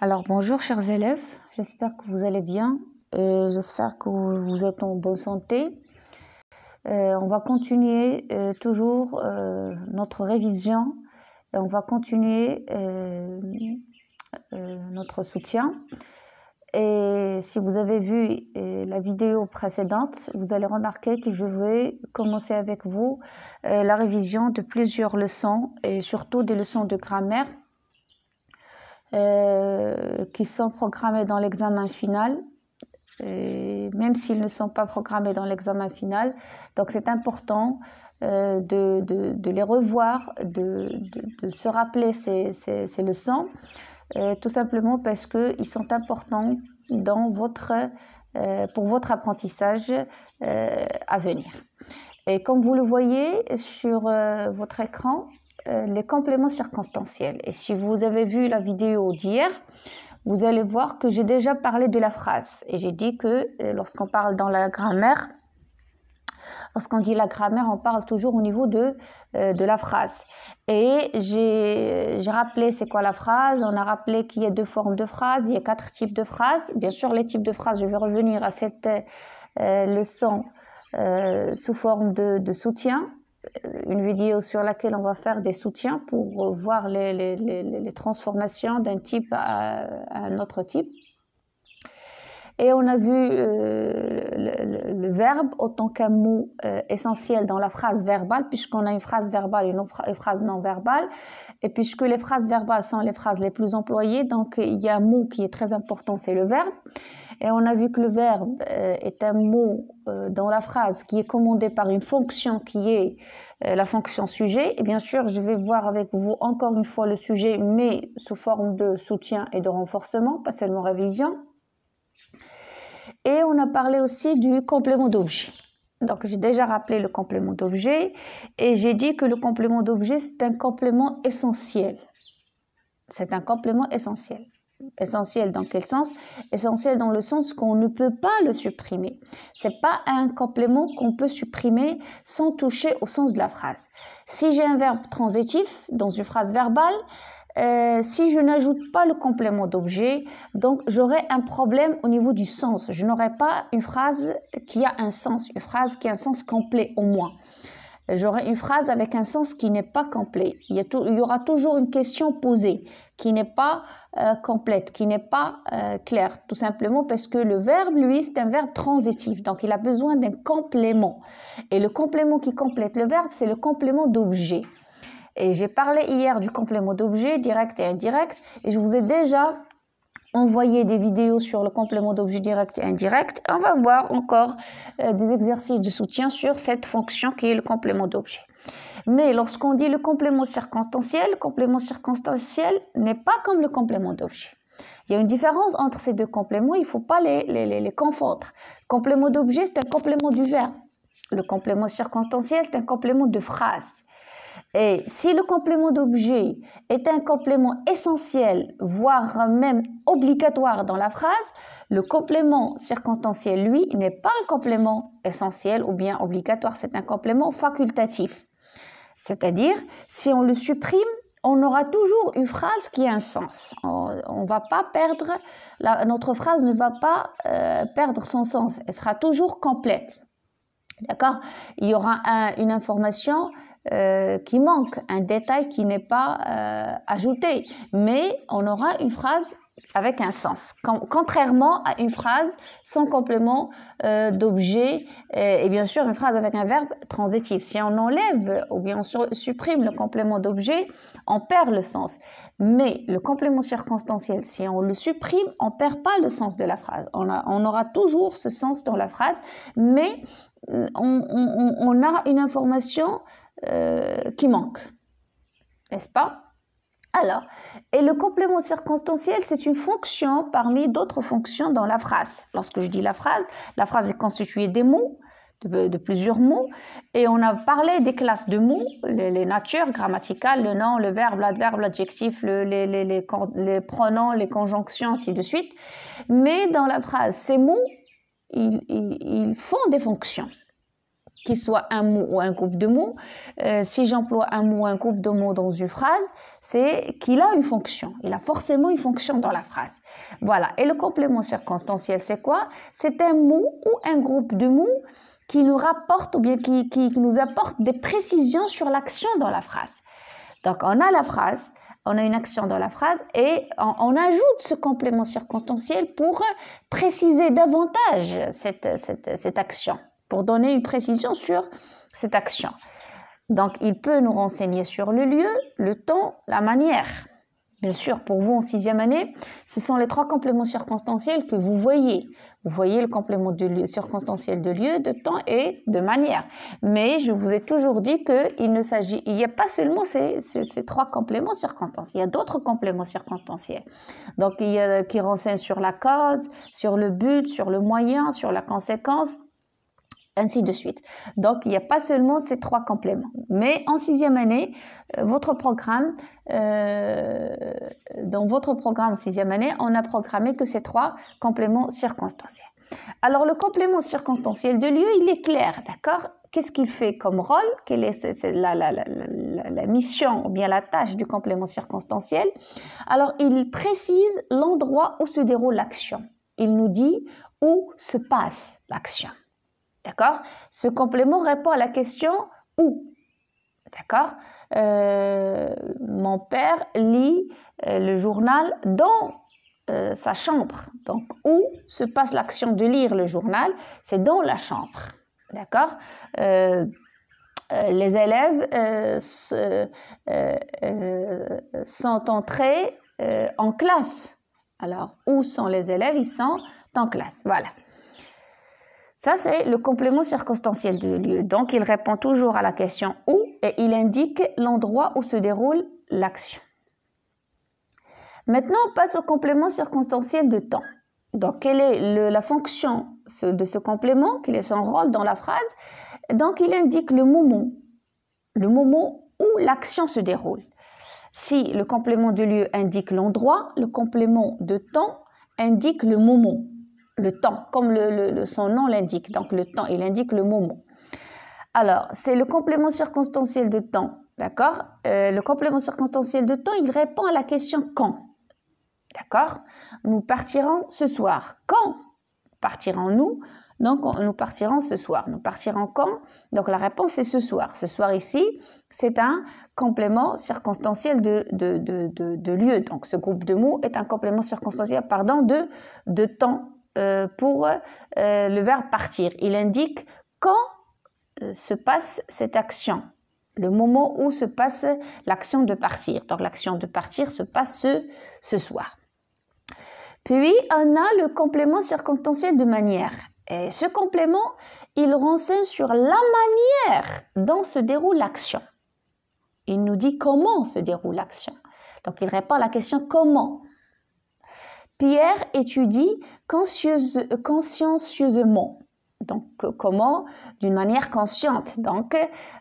Alors bonjour chers élèves, j'espère que vous allez bien et j'espère que vous êtes en bonne santé. Euh, on va continuer euh, toujours euh, notre révision et on va continuer notre soutien. Et si vous avez vu la vidéo précédente, vous allez remarquer que je vais commencer avec vous la révision de plusieurs leçons et surtout des leçons de grammaire euh, qui sont programmés dans l'examen final, même s'ils ne sont pas programmés dans l'examen final. Donc c'est important euh, de, de, les revoir, de, de se rappeler ces, ces, leçons, euh, tout simplement parce qu'ils sont importants dans votre, pour votre apprentissage à venir. Et comme vous le voyez sur votre écran, euh, les compléments circonstanciels. Et si vous avez vu la vidéo d'hier, vous allez voir que j'ai déjà parlé de la phrase. Et j'ai dit que euh, lorsqu'on parle dans la grammaire, lorsqu'on dit la grammaire, on parle toujours au niveau de, euh, de la phrase. Et j'ai rappelé c'est quoi la phrase, on a rappelé qu'il y a deux formes de phrases, il y a quatre types de phrases. Bien sûr, les types de phrases, je vais revenir à cette leçon sous forme de, de soutien une vidéo sur laquelle on va faire des soutiens pour voir les, transformations d'un type à, un autre type. Et on a vu euh, le, verbe autant qu'un mot euh, essentiel dans la phrase verbale, puisqu'on a une phrase verbale et une, phrase non verbale. Et puisque les phrases verbales sont les phrases les plus employées, donc il y a un mot qui est très important, c'est le verbe. Et on a vu que le verbe euh, est un mot euh, dans la phrase qui est commandé par une fonction qui est euh, la fonction sujet. Et bien sûr, je vais voir avec vous encore une fois le sujet, mais sous forme de soutien et de renforcement, pas seulement révision. Et on a parlé aussi du complément d'objet. Donc j'ai déjà rappelé le complément d'objet et j'ai dit que le complément d'objet, c'est un complément essentiel. C'est un complément essentiel. Essentiel dans quel sens? Essentiel dans le sens qu'on ne peut pas le supprimer. C'est pas un complément qu'on peut supprimer sans toucher au sens de la phrase. Si j'ai un verbe transitif dans une phrase verbale, euh, si je n'ajoute pas le complément d'objet, donc j'aurai un problème au niveau du sens. Je n'aurai pas une phrase qui a un sens, une phrase qui a un sens complet au moins j'aurai une phrase avec un sens qui n'est pas complet. Il y, aura toujours une question posée qui n'est pas euh, complète, qui n'est pas euh, claire, tout simplement parce que le verbe, lui, c'est un verbe transitif, donc il a besoin d'un complément. Et le complément qui complète le verbe, c'est le complément d'objet. Et j'ai parlé hier du complément d'objet, direct et indirect, et je vous ai déjà envoyer des vidéos sur le complément d'objet direct et indirect. On va voir encore euh, des exercices de soutien sur cette fonction qui est le complément d'objet. Mais lorsqu'on dit le complément circonstanciel, le complément circonstanciel n'est pas comme le complément d'objet. Il y a une différence entre ces deux compléments, il ne faut pas les, les, les, les confondre. Complément d'objet, c'est un complément du verbe. Le complément circonstanciel, c'est un complément de phrase. Et si le complément d'objet est un complément essentiel, voire même obligatoire dans la phrase, le complément circonstanciel, lui, n'est pas un complément essentiel ou bien obligatoire, c'est un complément facultatif. C'est-à-dire, si on le supprime, on aura toujours une phrase qui a un sens. On ne va pas perdre, notre phrase ne va pas euh, perdre son sens, elle sera toujours complète. D'accord? Il y aura une information euh, qui manque, un détail qui n'est pas euh, ajouté, mais on aura une phrase avec un sens, contrairement à une phrase sans complément euh, d'objet et, bien sûr une phrase avec un verbe transitif. Si on enlève ou bien on supprime le complément d'objet, on perd le sens. Mais le complément circonstanciel, si on le supprime, on perd pas le sens de la phrase. On, on aura toujours ce sens dans la phrase, mais on, a une information euh, qui manque. N'est-ce pas? Alors, et le complément circonstanciel, c'est une fonction parmi d'autres fonctions dans la phrase. Lorsque je dis la phrase, la phrase est constituée des mots, de, plusieurs mots, et on a parlé des classes de mots, les, natures grammaticales, le nom, le verbe, l'adverbe, l'adjectif, les, pronoms, les conjonctions, ainsi de suite. Mais dans la phrase, ces mots ils, font des fonctions. Qu'il soit un mot ou un groupe de mots. Euh, si j'emploie un mot ou un groupe de mots dans une phrase, c'est qu'il a une fonction. Il a forcément une fonction dans la phrase. Voilà. Et le complément circonstanciel, c'est quoi? C'est un mot ou un groupe de mots qui nous rapporte ou bien qui, qui nous apporte des précisions sur l'action dans la phrase. Donc, on a la phrase, on a une action dans la phrase et on, ajoute ce complément circonstanciel pour préciser davantage cette, cette, cette action pour donner une précision sur cette action. Donc, il peut nous renseigner sur le lieu, le temps, la manière. Bien sûr, pour vous en sixième année, ce sont les trois compléments circonstanciels que vous voyez. Vous voyez le complément de lieu, circonstanciel de lieu, de temps et de manière. Mais je vous ai toujours dit qu'il ne s'agit, il n'y a pas seulement ces, ces, trois compléments circonstanciels, il y a d'autres compléments circonstanciels. Donc, il y a qui renseignent sur la cause, sur le but, sur le moyen, sur la conséquence ainsi de suite. Donc, il n'y a pas seulement ces trois compléments. Mais en sixième année, euh, votre programme, euh, dans votre programme sixième année, on a programmé que ces trois compléments circonstanciels. Alors, le complément circonstanciel de lieu, il est clair, d'accord? Qu'est-ce qu'il fait comme rôle? Quelle est la, mission ou bien la tâche du complément circonstanciel? Alors, il précise l'endroit où se déroule l'action. Il nous dit où se passe l'action. D'accord? Ce complément répond à la question où. D'accord? Euh, Mon père lit euh, le journal dans euh, sa chambre. Donc, où se passe l'action de lire le journal C'est dans la chambre. D'accord? Les élèves sont entrés en classe. Alors, où sont les élèves? Ils sont en classe. Voilà. Ça, c'est le complément circonstanciel du lieu. Donc, il répond toujours à la question où et il indique l'endroit où se déroule l'action. Maintenant, on passe au complément circonstanciel de temps. Donc, quelle est la fonction de ce complément? Quel est son rôle dans la phrase? Donc, il indique le moment, le moment où l'action se déroule. Si le complément de lieu indique l'endroit, le complément de temps indique le moment le temps, comme son nom l'indique. Donc le temps, il indique le moment. Alors, c'est le complément circonstanciel de temps, d'accord? Euh, Le complément circonstanciel de temps, il répond à la question quand. D'accord? Nous partirons ce soir. Quand partirons-nous Donc, nous partirons ce soir. Nous partirons quand? Donc, la réponse est ce soir. Ce soir ici, c'est un complément circonstanciel de, lieu. Donc, ce groupe de mots est un complément circonstanciel, pardon, de temps euh, pour euh, le verbe partir. Il indique quand euh, se passe cette action, le moment où se passe l'action de partir. Donc l'action de partir se passe ce, ce soir. Puis on a le complément circonstanciel de manière. Et ce complément, il renseigne sur la manière dont se déroule l'action. Il nous dit comment se déroule l'action. Donc il répond à la question comment. Pierre étudie consciencieusement. Donc, comment? D'une manière consciente. Donc,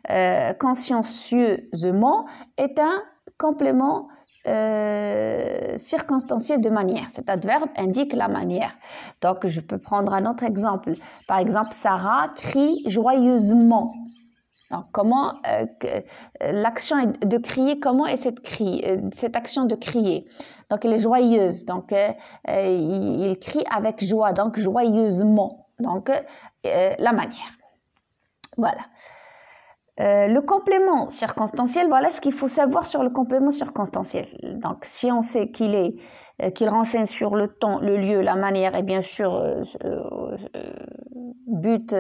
euh, consciencieusement est un complément euh, circonstanciel de manière. Cet adverbe indique la manière. Donc, je peux prendre un autre exemple. Par exemple, Sarah crie joyeusement. Donc, comment euh, l'action de crier, comment est cette, cri, cette action de crier? Donc, elle est joyeuse. Donc, euh, euh, il, crie avec joie, donc joyeusement. Donc, euh, la manière. Voilà. le complément circonstanciel, voilà ce qu'il faut savoir sur le complément circonstanciel. Donc, si on sait qu'il est, qu'il renseigne sur le temps, le lieu, la manière et bien sûr but,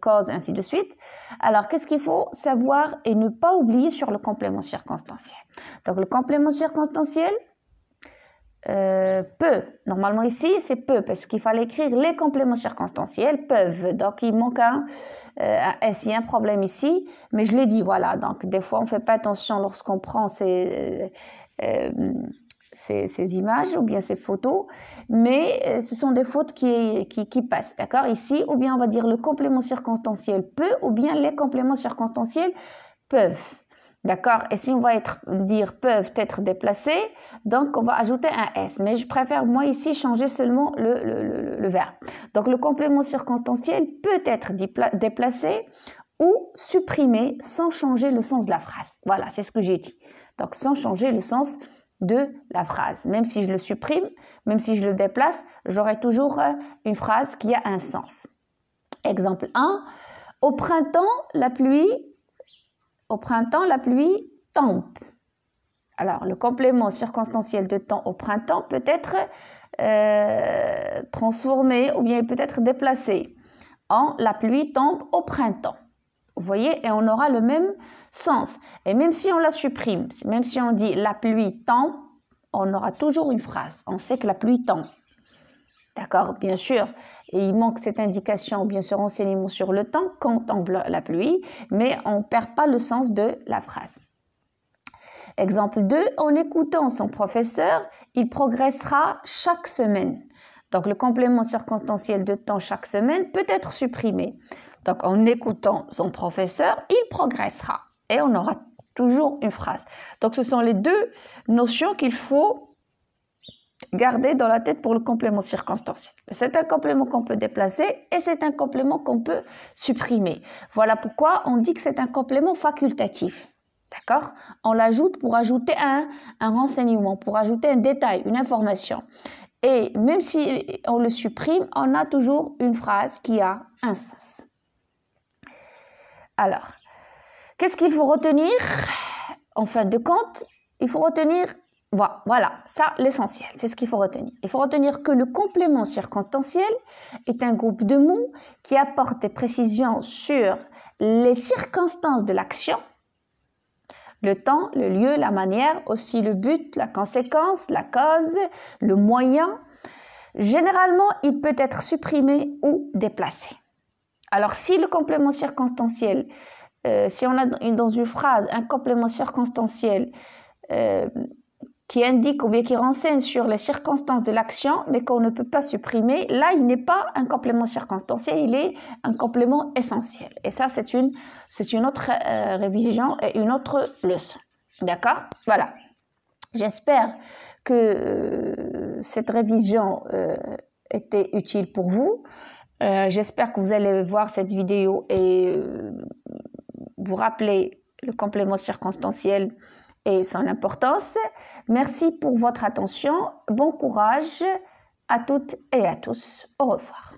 cause, ainsi de suite. Alors, qu'est-ce qu'il faut savoir et ne pas oublier sur le complément circonstanciel? Donc, le complément circonstanciel, euh, peu. Normalement ici, c'est peu parce qu'il fallait écrire les compléments circonstanciels peuvent. Donc il manque un, euh, S. Il y a un problème ici, mais je l'ai dit, voilà. Donc des fois, on ne fait pas attention lorsqu'on prend ces, euh, ces, images ou bien ces photos, mais ce sont des fautes qui, qui, passent, d'accord? Ici, ou bien on va dire le complément circonstanciel peut, ou bien les compléments circonstanciels peuvent. D'accord? Et si on va dire peuvent être déplacés, donc on va ajouter un S. Mais je préfère, moi, ici, changer seulement le, le, le, verbe. Donc, le complément circonstanciel peut être déplacé ou supprimer sans changer le sens de la phrase. Voilà, c'est ce que j'ai dit. Donc sans changer le sens la phrase. Même si je le supprime, même si je le déplace, j'aurai toujours euh, une phrase qui a un sens. Exemple 1. Au printemps, la pluie, au printemps, la pluie tombe. Alors, le complément circonstanciel de temps au printemps peut être euh, transformé ou bien peut être déplacé en la pluie tombe au printemps. Vous voyez, et on aura le même sens. Et même si on la supprime, même si on dit la pluie tombe, on aura toujours une phrase. On sait que la pluie tombe. D'accord? Bien sûr, et il manque cette indication, bien sûr, renseignement sur le temps quand tombe la pluie, mais on ne perd pas le sens de la phrase. Exemple 2, en écoutant son professeur, il progressera chaque semaine. Donc le complément circonstanciel de temps chaque semaine peut être supprimé. Donc en écoutant son professeur, il progressera. Et on aura toujours une phrase. Donc ce sont les deux notions qu'il faut garder dans la tête pour le complément circonstanciel. C'est un complément qu'on peut déplacer et c'est un complément qu'on peut supprimer. Voilà pourquoi on dit que c'est un complément facultatif. D'accord? On l'ajoute pour ajouter un, un renseignement, pour ajouter un détail, une information. Et même si on le supprime, on a toujours une phrase qui a un sens. Alors, qu'est-ce qu'il faut retenir En fin de compte, il faut retenir, voilà, ça l'essentiel, c'est ce qu'il faut retenir. Il faut retenir que le complément circonstanciel est un groupe de mots qui apporte des précisions sur les circonstances de l'action le temps, le lieu, la manière, aussi le but, la conséquence, la cause, le moyen. Généralement, il peut être supprimé ou déplacé. Alors, si le complément circonstanciel, euh, si on a dans une phrase un complément circonstanciel euh, qui indique ou bien qui renseigne sur les circonstances de l'action, mais qu'on ne peut pas supprimer, là, il n'est pas un complément circonstanciel, il est un complément essentiel. Et ça, c'est une, c'est une autre euh, révision et une autre leçon. D'accord? Voilà. J'espère que cette révision était utile pour vous. J'espère que vous allez voir cette vidéo et vous rappeler le complément circonstanciel et son importance. Merci pour votre attention. Bon courage à toutes et à tous. Au revoir.